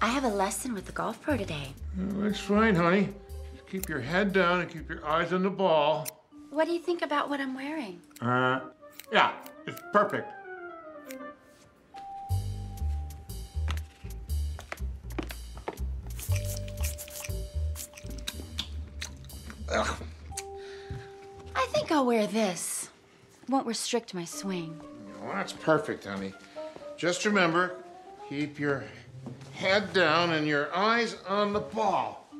I have a lesson with the golf pro today. That's fine, honey. Just keep your head down and keep your eyes on the ball. What do you think about what I'm wearing? Uh, yeah, it's perfect. Ugh. I think I'll wear this. Won't restrict my swing. Well, that's perfect, honey. Just remember, keep your head down and your eyes on the ball.